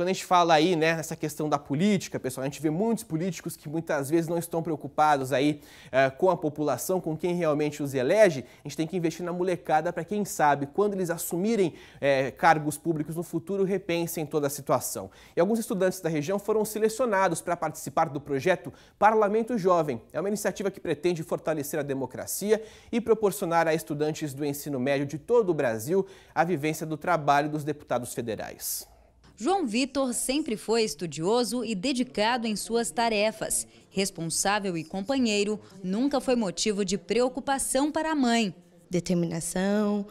quando a gente fala aí, né, nessa questão da política, pessoal, a gente vê muitos políticos que muitas vezes não estão preocupados aí uh, com a população, com quem realmente os elege. A gente tem que investir na molecada para quem sabe, quando eles assumirem uh, cargos públicos no futuro, repensem toda a situação. E alguns estudantes da região foram selecionados para participar do projeto Parlamento Jovem. É uma iniciativa que pretende fortalecer a democracia e proporcionar a estudantes do ensino médio de todo o Brasil a vivência do trabalho dos deputados federais. João Vitor sempre foi estudioso e dedicado em suas tarefas. Responsável e companheiro, nunca foi motivo de preocupação para a mãe. Determinação,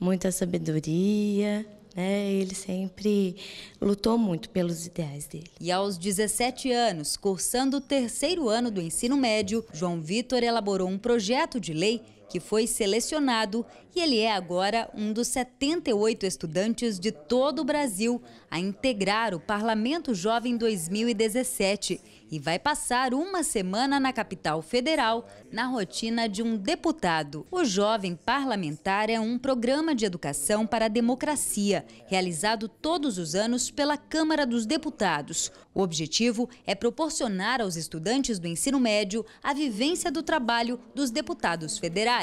muita sabedoria, né? Ele sempre lutou muito pelos ideais dele. E aos 17 anos, cursando o terceiro ano do ensino médio, João Vitor elaborou um projeto de lei que foi selecionado e ele é agora um dos 78 estudantes de todo o Brasil a integrar o Parlamento Jovem 2017 e vai passar uma semana na capital federal na rotina de um deputado. O Jovem Parlamentar é um programa de educação para a democracia, realizado todos os anos pela Câmara dos Deputados. O objetivo é proporcionar aos estudantes do ensino médio a vivência do trabalho dos deputados federais.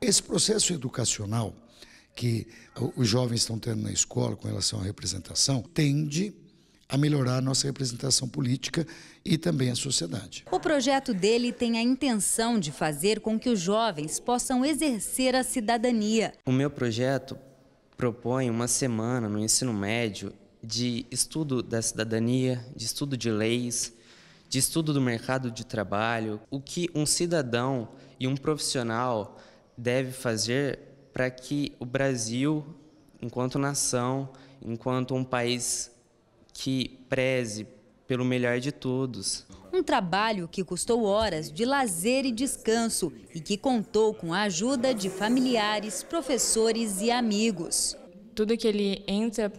Esse processo educacional que os jovens estão tendo na escola com relação à representação tende a melhorar a nossa representação política e também a sociedade. O projeto dele tem a intenção de fazer com que os jovens possam exercer a cidadania. O meu projeto propõe uma semana no ensino médio de estudo da cidadania, de estudo de leis, de estudo do mercado de trabalho, o que um cidadão e um profissional deve fazer para que o Brasil, enquanto nação, enquanto um país que preze pelo melhor de todos. Um trabalho que custou horas de lazer e descanso e que contou com a ajuda de familiares, professores e amigos. Tudo que ele entra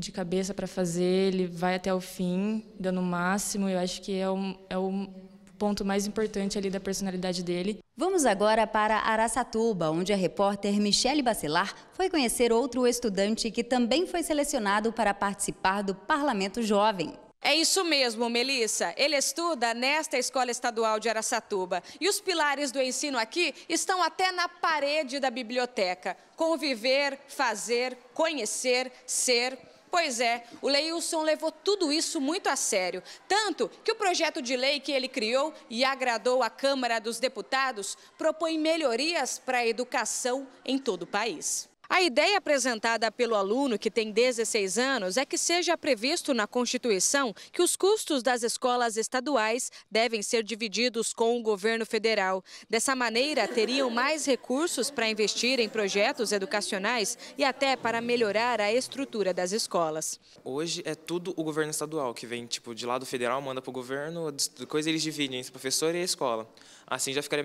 de cabeça para fazer, ele vai até o fim, dando o máximo. Eu acho que é o, é o ponto mais importante ali da personalidade dele. Vamos agora para Araçatuba, onde a repórter Michele Bacelar foi conhecer outro estudante que também foi selecionado para participar do Parlamento Jovem. É isso mesmo, Melissa. Ele estuda nesta escola estadual de Araçatuba. E os pilares do ensino aqui estão até na parede da biblioteca. Conviver, fazer, conhecer, ser. Pois é, o Leilson levou tudo isso muito a sério. Tanto que o projeto de lei que ele criou e agradou à Câmara dos Deputados propõe melhorias para a educação em todo o país. A ideia apresentada pelo aluno, que tem 16 anos, é que seja previsto na Constituição que os custos das escolas estaduais devem ser divididos com o governo federal. Dessa maneira, teriam mais recursos para investir em projetos educacionais e até para melhorar a estrutura das escolas. Hoje é tudo o governo estadual, que vem tipo de lado federal, manda para o governo, depois eles dividem entre professor e a escola. Assim já ficaria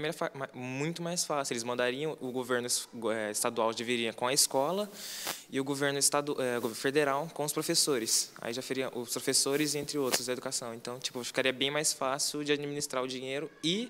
muito mais fácil. Eles mandariam, o governo eh, estadual dividiria com a escola e o governo estado, é, federal com os professores. Aí já seria os professores entre outros da educação. Então, tipo, ficaria bem mais fácil de administrar o dinheiro e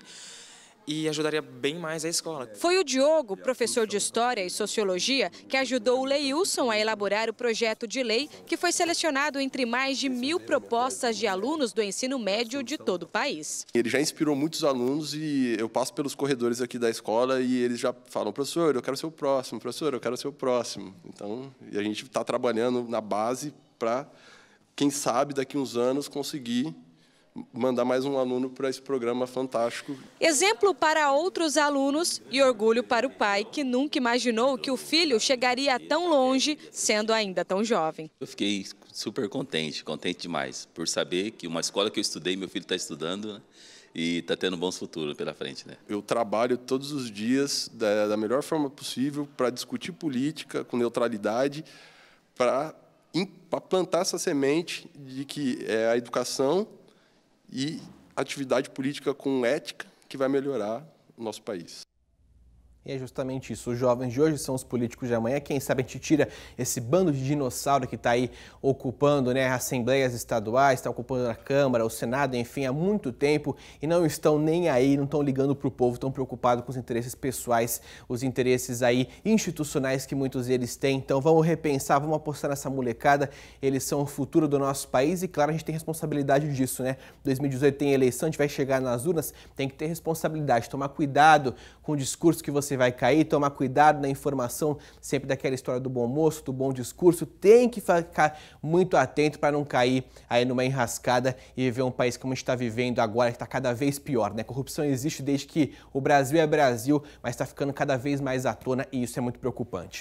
e ajudaria bem mais a escola. Foi o Diogo, professor de História e Sociologia, que ajudou o Leilson a elaborar o projeto de lei que foi selecionado entre mais de mil propostas de alunos do ensino médio de todo o país. Ele já inspirou muitos alunos e eu passo pelos corredores aqui da escola e eles já falam, professor, eu quero ser o próximo, professor, eu quero ser o próximo. Então, e a gente está trabalhando na base para, quem sabe, daqui uns anos conseguir mandar mais um aluno para esse programa fantástico. Exemplo para outros alunos e orgulho para o pai que nunca imaginou que o filho chegaria tão longe sendo ainda tão jovem. Eu fiquei super contente, contente demais por saber que uma escola que eu estudei, meu filho está estudando, né? e está tendo bons futuros pela frente. Né? Eu trabalho todos os dias da, da melhor forma possível para discutir política com neutralidade, para plantar essa semente de que é a educação e atividade política com ética que vai melhorar o nosso país. E é justamente isso. Os jovens de hoje são os políticos de amanhã. Quem sabe a gente tira esse bando de dinossauro que está aí ocupando né, assembleias estaduais, está ocupando a Câmara, o Senado, enfim, há muito tempo e não estão nem aí, não estão ligando para o povo, estão preocupados com os interesses pessoais, os interesses aí institucionais que muitos deles têm. Então vamos repensar, vamos apostar nessa molecada. Eles são o futuro do nosso país e, claro, a gente tem responsabilidade disso, né? 2018 tem eleição, a gente vai chegar nas urnas, tem que ter responsabilidade, tomar cuidado com o discurso que você você vai cair, tomar cuidado na informação, sempre daquela história do bom moço, do bom discurso, tem que ficar muito atento para não cair aí numa enrascada e viver um país como a gente está vivendo agora, que está cada vez pior, né? Corrupção existe desde que o Brasil é Brasil, mas está ficando cada vez mais à tona e isso é muito preocupante.